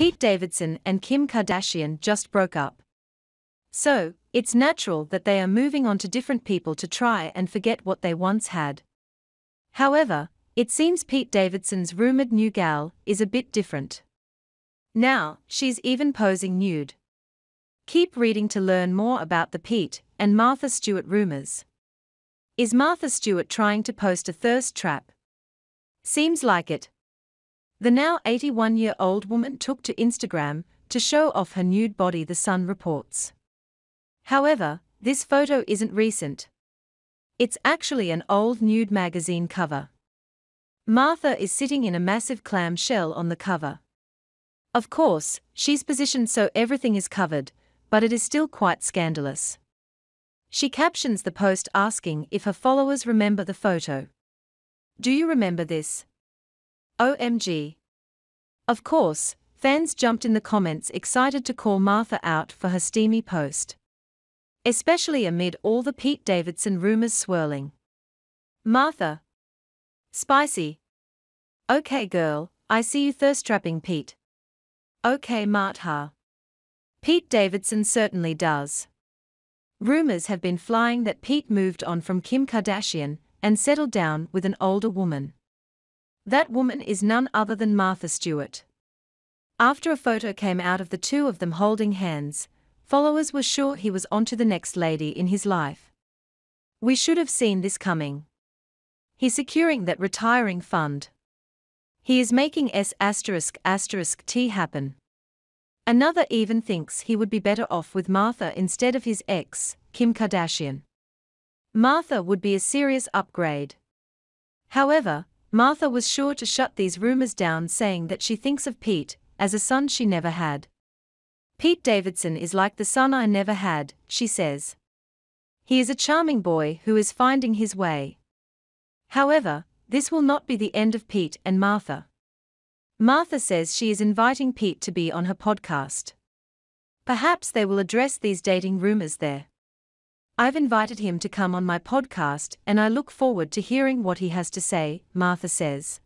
Pete Davidson and Kim Kardashian just broke up. So, it's natural that they are moving on to different people to try and forget what they once had. However, it seems Pete Davidson's rumored new gal is a bit different. Now, she's even posing nude. Keep reading to learn more about the Pete and Martha Stewart rumors. Is Martha Stewart trying to post a thirst trap? Seems like it. The now 81 year old woman took to Instagram to show off her nude body, The Sun reports. However, this photo isn't recent. It's actually an old nude magazine cover. Martha is sitting in a massive clam shell on the cover. Of course, she's positioned so everything is covered, but it is still quite scandalous. She captions the post asking if her followers remember the photo. Do you remember this? OMG. Of course, fans jumped in the comments excited to call Martha out for her steamy post. Especially amid all the Pete Davidson rumors swirling. Martha. Spicy. Okay, girl, I see you thirst trapping Pete. Okay, Martha. Pete Davidson certainly does. Rumors have been flying that Pete moved on from Kim Kardashian and settled down with an older woman. That woman is none other than Martha Stewart. After a photo came out of the two of them holding hands, followers were sure he was onto the next lady in his life. We should have seen this coming. He's securing that retiring fund. He is making S asterisk asterisk T happen. Another even thinks he would be better off with Martha instead of his ex, Kim Kardashian. Martha would be a serious upgrade. However, Martha was sure to shut these rumors down, saying that she thinks of Pete as a son she never had. Pete Davidson is like the son I never had, she says. He is a charming boy who is finding his way. However, this will not be the end of Pete and Martha. Martha says she is inviting Pete to be on her podcast. Perhaps they will address these dating rumors there. I've invited him to come on my podcast and I look forward to hearing what he has to say, Martha says.